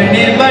Venir para